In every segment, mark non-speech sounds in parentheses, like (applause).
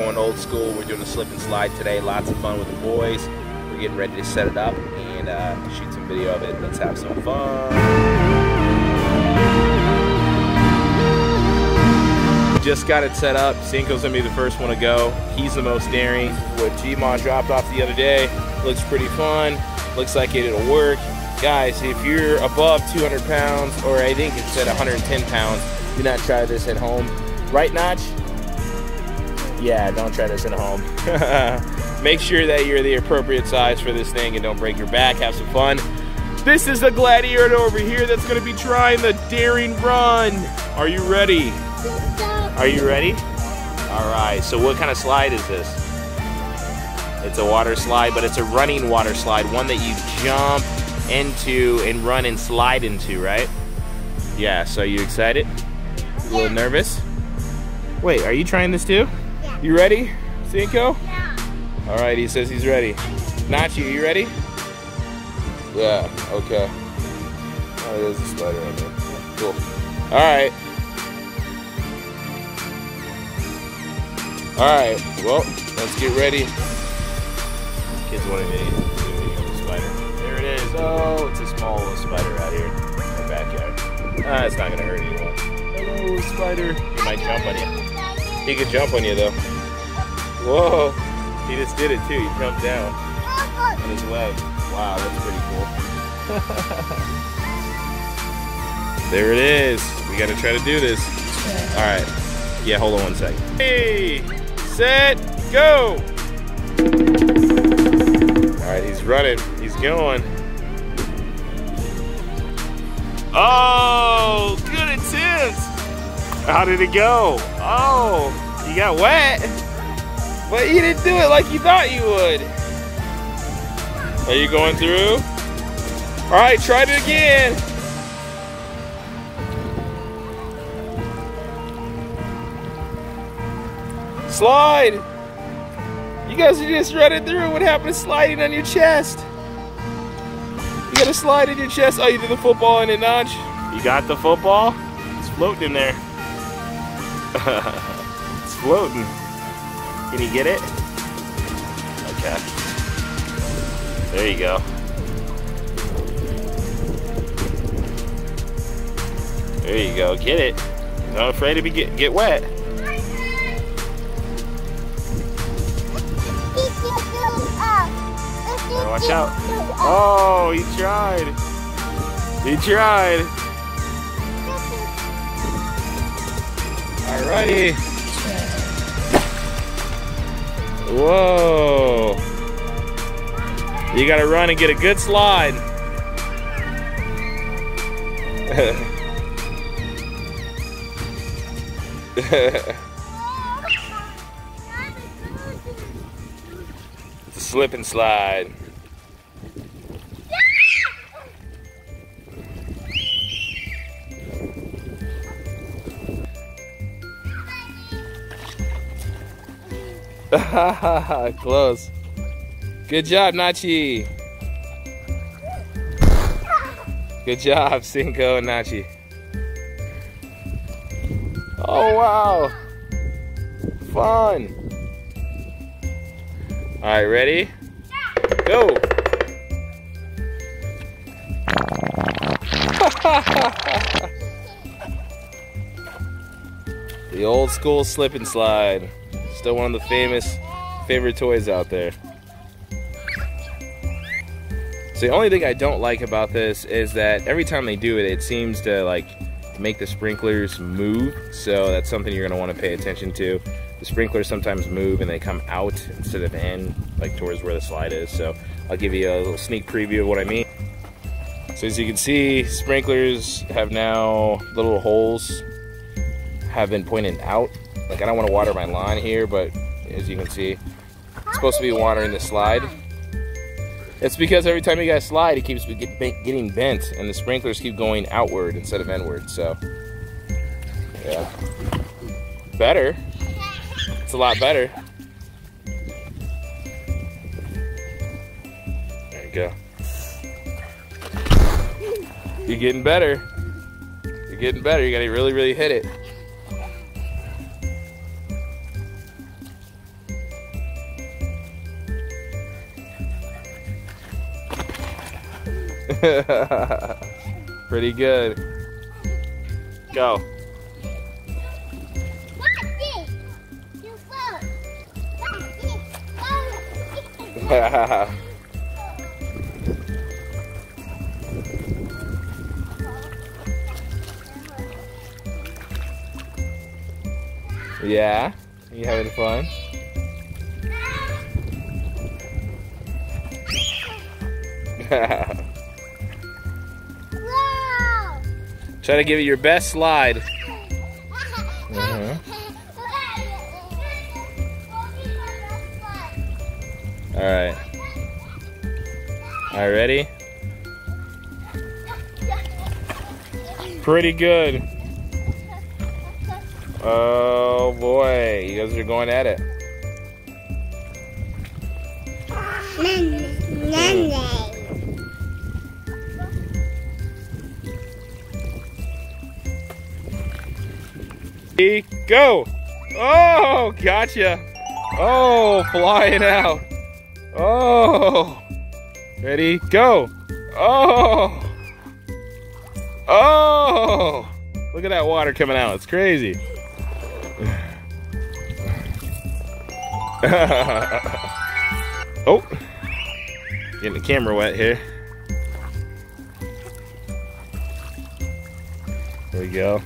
going old school. We're doing a slip and slide today. Lots of fun with the boys. We're getting ready to set it up and uh, shoot some video of it. Let's have some fun. Just got it set up. Cinco's gonna be the first one to go. He's the most daring. What Gmon dropped off the other day looks pretty fun. Looks like it, it'll work. Guys, if you're above 200 pounds, or I think it said 110 pounds, do not try this at home. Right, Notch? Yeah, don't try this at home. (laughs) Make sure that you're the appropriate size for this thing and don't break your back. Have some fun. This is the gladiator over here that's gonna be trying the daring run. Are you ready? Are you ready? All right, so what kind of slide is this? It's a water slide, but it's a running water slide, one that you jump into and run and slide into, right? Yeah, so you excited? A little nervous? Wait, are you trying this too? Yeah. You ready, Cinco? Yeah. All right, he says he's ready. Nachy, you ready? Yeah, okay. Oh, there's a spider on there. Cool. All right. All right, well, let's get ready. Kids want to see the spider. There it is. Oh, it's a small little spider out here in our backyard. Ah, it's not gonna hurt anyone. Hello, spider. He might jump on you. He could jump on you though. Whoa, he just did it too. He jumped down on his web. Wow, that's pretty cool. (laughs) there it is. We gotta try to do this. All right. Yeah, hold on one second. Hey, set, go. All right, he's running. He's going. Oh, good attempt. How did it go? Oh, you got wet. But you didn't do it like you thought you would. Are you going through? All right, try it again. Slide. You guys are just running through. What happened to sliding on your chest? You got a slide in your chest. Oh, you did the football in it, Notch. You got the football? It's floating in there. (laughs) it's floating. Can you get it? Okay. There you go. There you go. Get it. Not afraid to be get, get wet. (laughs) Watch out. Oh, he tried. He tried. Alrighty. Whoa. You gotta run and get a good slide. it's (laughs) a slip and slide. (laughs) Close. Good job, Nachy. Good job, Cinco and Nachy. Oh, wow. Fun. All right, ready? Go. (laughs) the old school slip and slide. Still one of the famous favorite toys out there. So the only thing I don't like about this is that every time they do it, it seems to like make the sprinklers move. So that's something you're gonna wanna pay attention to. The sprinklers sometimes move and they come out instead of in, like towards where the slide is. So I'll give you a little sneak preview of what I mean. So as you can see, sprinklers have now little holes have been pointed out. Like I don't wanna water my lawn here, but as you can see, it's supposed to be watering the slide. It's because every time you guys slide, it keeps get- getting bent, and the sprinklers keep going outward instead of inward. So, yeah, better. It's a lot better. There you go. You're getting better. You're getting better. You gotta really, really hit it. (laughs) Pretty good. Go. (laughs) yeah? You having fun? (laughs) Try to give it your best slide. Uh-huh. All right. All right, ready? Pretty good. Oh boy, you guys are going at it. Go! Oh, gotcha! Oh, flying out. Oh! Ready? Go! Oh! Oh! Look at that water coming out. It's crazy. (laughs) oh! Getting the camera wet here. There we go.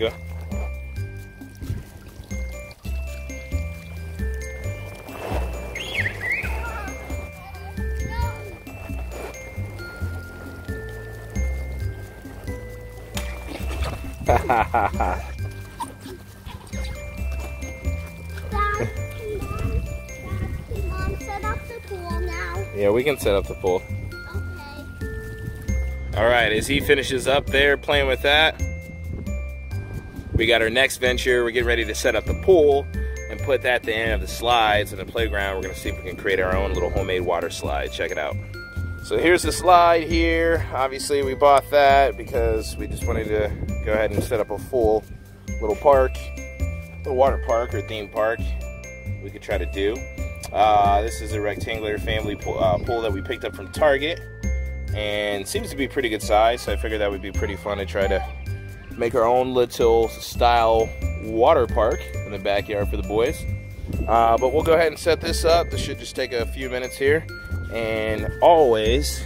Now. (laughs) yeah, we can set up the pool. Okay. All right, as he finishes up there playing with that, we got our next venture. We're getting ready to set up the pool and put that at the end of the slides in the playground. We're gonna see if we can create our own little homemade water slide. Check it out. So here's the slide here. Obviously we bought that because we just wanted to go ahead and set up a full little park, little water park or theme park we could try to do. Uh, this is a rectangular family pool, uh, pool that we picked up from Target and seems to be pretty good size. So I figured that would be pretty fun to try to make our own little style water park in the backyard for the boys. Uh, but we'll go ahead and set this up. This should just take a few minutes here. And always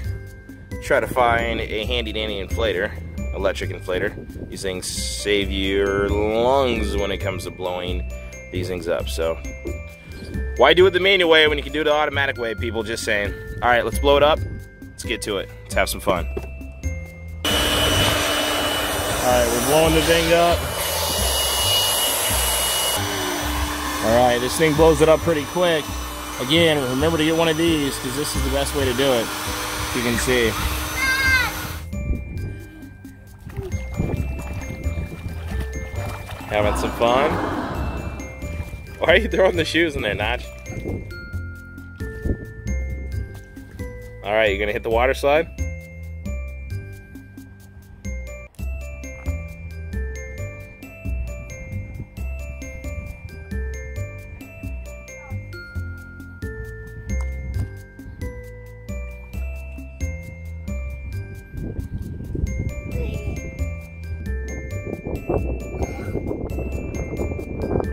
try to find a handy dandy inflator, electric inflator. These things save your lungs when it comes to blowing these things up. So why do it the manual way when you can do it the automatic way, people? Just saying. All right, let's blow it up. Let's get to it. Let's have some fun. All right, we're blowing the thing up. All right, this thing blows it up pretty quick. Again, remember to get one of these because this is the best way to do it. You can see. Having some fun? Why are you throwing the shoes in there, Notch? All right, you gonna hit the water slide?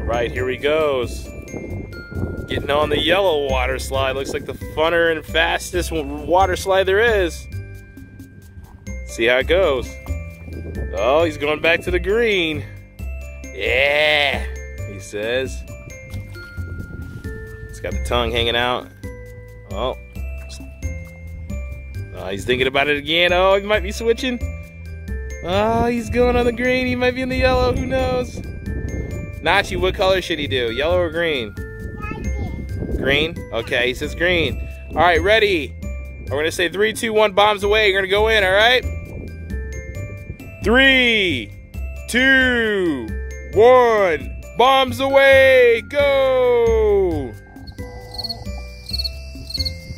Right, here he goes. Getting on the yellow water slide. Looks like the funner and fastest water slide there is. See how it goes. Oh, he's going back to the green. Yeah, he says. He's got the tongue hanging out. Oh. oh. he's thinking about it again. Oh, he might be switching. Oh, he's going on the green. He might be in the yellow. Who knows? Nachy, what color should he do? Yellow or green? Green? Okay, he says green. All right, ready. We're gonna say three, two, one, bombs away. You're gonna go in, all right? Three, two, one, bombs away, go!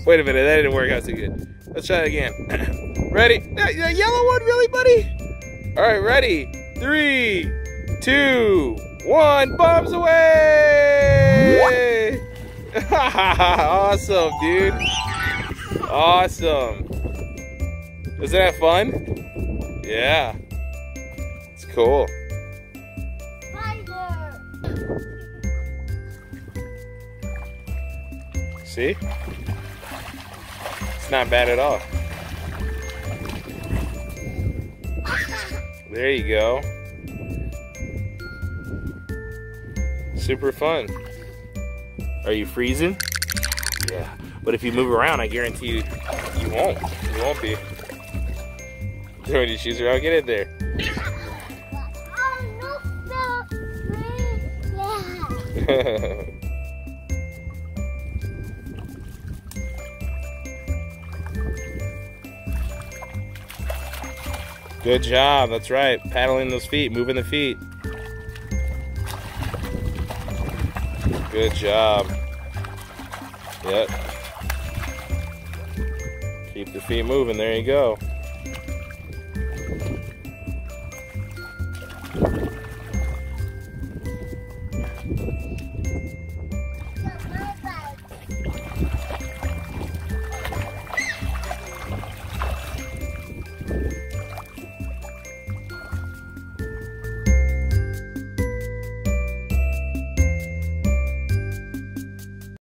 Wait a minute, that didn't work out too good. Let's try it again. (clears throat) ready? Yellow one, really, buddy? All right, ready? Three, two, one, bombs away! (laughs) awesome, dude. Awesome. Isn't that fun? Yeah. It's cool. See? It's not bad at all. There you go. Super fun. Are you freezing? Yeah. But if you move around, I guarantee you, you won't. You won't be. Throw your shoes around, get in there. (laughs) Good job, that's right. Paddling those feet, moving the feet. Good job. Yep. Keep the feet moving, there you go.